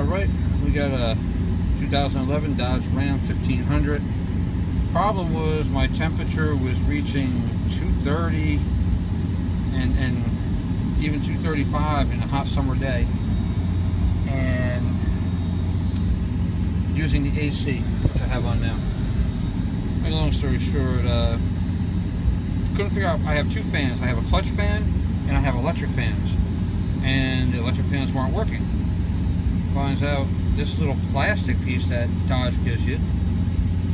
All right, we got a 2011 Dodge Ram 1500. Problem was my temperature was reaching 230 and, and even 235 in a hot summer day. And using the AC, which I have on now. Make a long story short, uh, couldn't figure out, I have two fans. I have a clutch fan and I have electric fans. And the electric fans weren't working. Finds out this little plastic piece that Dodge gives you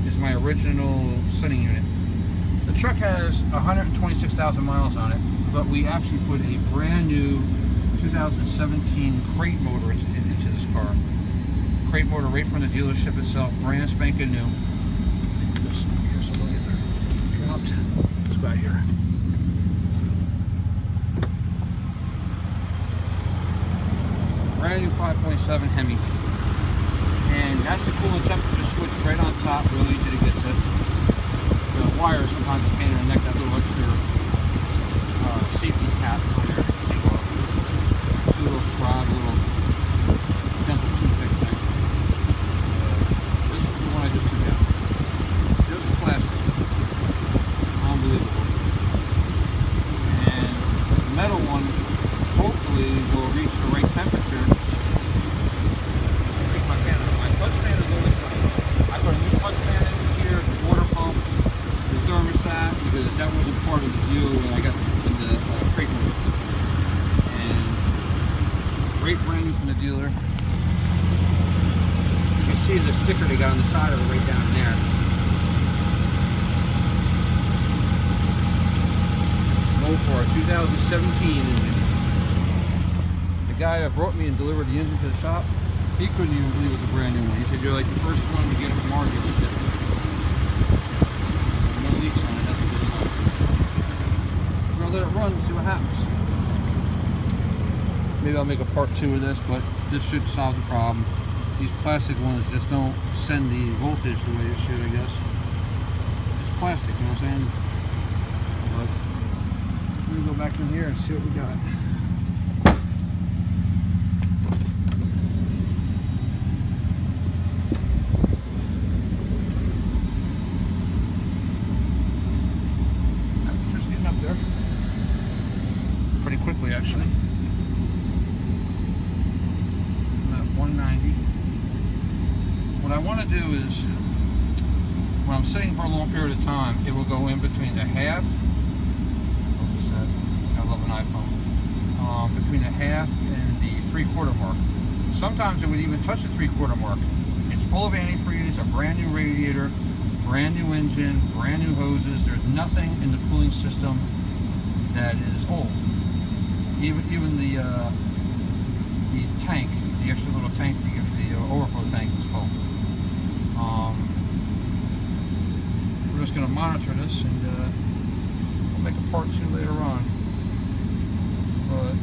is my original sending unit. The truck has 126,000 miles on it, but we actually put a brand new 2017 crate motor into, this car. Crate motor right from the dealership itself, brand spanking new. This here, so look at dropped. Guy here. Brand new 5.7 Hemi. And that's the coolant temperature switch right on top, really easy to get to. The wire sometimes a pain in the neck, that little extra uh, safety cap on there. Take off. Two little scrod, little dental toothpick thing. Uh, this is the one I just took out. There's the plastic. Unbelievable. And the metal one hopefully will reach the right temperature. Take my fan out. My clutch fan is always running. I put a new clutch fan in here, the water pump, the thermostat, because that wasn't part of the deal when I got the, the uh, crate motor. And great brand from the dealer. You see the sticker they got on the side of it right down there. Mopar 2017 engine. The guy that brought me and delivered the engine to the shop, he couldn't even believe it was a brand new one. He said, you're like the first one to get it from our dealership. No leaks on it, that's a good sign. We're gonna let it run and see what happens. Maybe I'll make a part two of this, but this should solve the problem. These plastic ones just don't send the voltage the way it should, I guess. It's plastic, you know what I'm saying? But we're go back in here and see what we got. Actually. I'm at 190. What I want to do is, when I'm sitting for a long period of time, it will go in between the half. Focus that. I love an iPhone. Um, between the half and the three-quarter mark. Sometimes it would even touch the three-quarter mark. It's full of antifreeze, a brand new radiator, brand new engine, brand new hoses. There's nothing in the cooling system that is old. Even even the uh, the tank, the extra little tank, the, the uh, overflow tank is full. Um, we're just going to monitor this and uh, we'll make a part two later on. But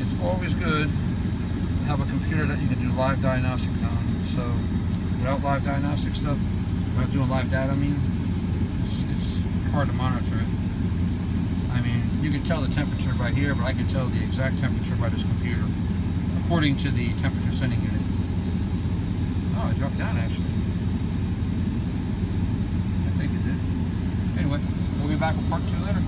it's always good to have a computer that you can do live diagnostic on. So without live diagnostic stuff, without doing live data, I mean, it's, it's hard to monitor it. You can tell the temperature by here, but I can tell the exact temperature by this computer, according to the temperature sending unit. Oh, it dropped down actually. I think it did. Anyway, we'll be back with part two later.